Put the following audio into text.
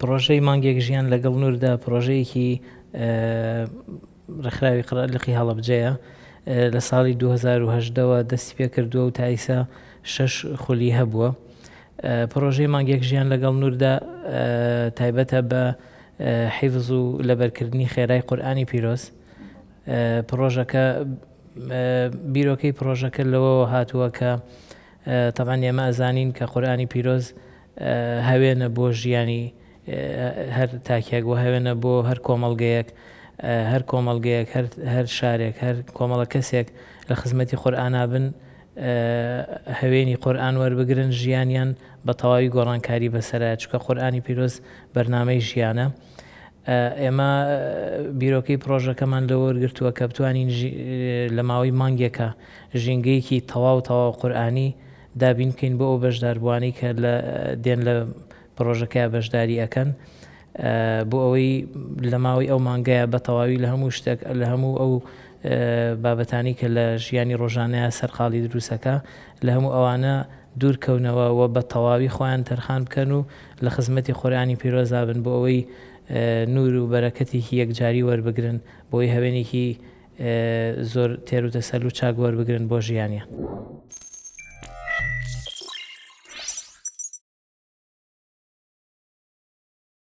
پڕۆژەی مانگێک ژیان لەگەڵ نووردا پڕۆژەیەکی ڕێکخراوی قڕە لقی هەڵەبجەیە لە ساڵی 2010ەوە دەستی پێ کردووە و تایسا شەش خولی هەبووە پڕۆژەی مانگێک ژیان لەگەڵ نووردا تایبەتە بە حیفز و لەبەرکردنی خێرای قورآانی پیرۆز پڕۆژەکە بیرۆکەی پڕۆژەکە لەوەوە هاتووە کە تەبعەن ئێمە ئەزانین کە قورئانی پیرۆز هەوێنە بۆ ژیانی هەر تاکێک و هەوێنە بۆ هەر کۆمەڵگەیەک هەر کۆمەڵگەیەک هەر شارێک هەر کۆمەڵە کەسێک لە خزمەتی قورئانا بن هەوێنی قورئان وەربگرن ژیانیان بە تەواوی گۆڕانکاری بەسەرە چکە قورئانی پیرۆز بەرنمەی ژیانە ئێمە بیرۆکەی پرۆژەکەمان لەوەرگرتووە کە بتوانین لە ماوەی مانگێکە ژینگەیەکی تەواو تەواو قورئانی دابین بکەین بۆ ئەو بەشداربووانەی کە لە دێن لە پڕۆژەکەیا بەشداری ئەکەن بۆ ئەوەی لە ماوەی ئەو مانگەیە بە تەواوی لە هەموو شتێک لە هەموو ئەو بابەتانی کە لە ژیانی ڕۆژانەیە سەرقاڵی دروستەکە لە هەموو ئەوانە دوور کەونەوە و بە تەواوی خۆیان تەرخان بکەن و لە خزمەتی قورآانی پیرۆزابن بۆ ئەوەی نور و بەرەکەتێکی یەکجاری وەربگرن بۆی هەوێنێکی زۆر تێروتەسەل و چاک وەربگرن بۆ ژیانیان.